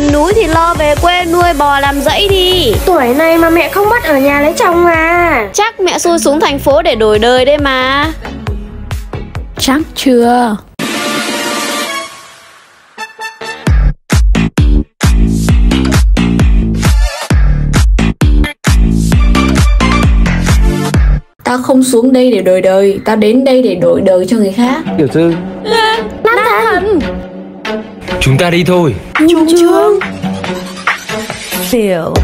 miền núi thì lo về quê nuôi bò làm dãy đi. Tuổi này mà mẹ không bắt ở nhà lấy chồng à? Chắc mẹ xui xuống thành phố để đổi đời đây mà. Chắc chưa? Tao không xuống đây để đổi đời Tao đến đây để đổi đời cho người khác. Tiểu thư Chúng ta đi thôi. Trương Trương Feel